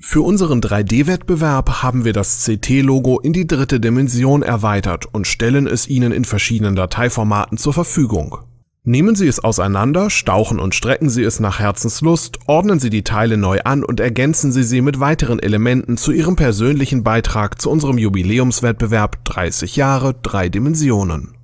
Für unseren 3D-Wettbewerb haben wir das CT-Logo in die dritte Dimension erweitert und stellen es Ihnen in verschiedenen Dateiformaten zur Verfügung. Nehmen Sie es auseinander, stauchen und strecken Sie es nach Herzenslust, ordnen Sie die Teile neu an und ergänzen Sie sie mit weiteren Elementen zu Ihrem persönlichen Beitrag zu unserem Jubiläumswettbewerb 30 Jahre, drei Dimensionen.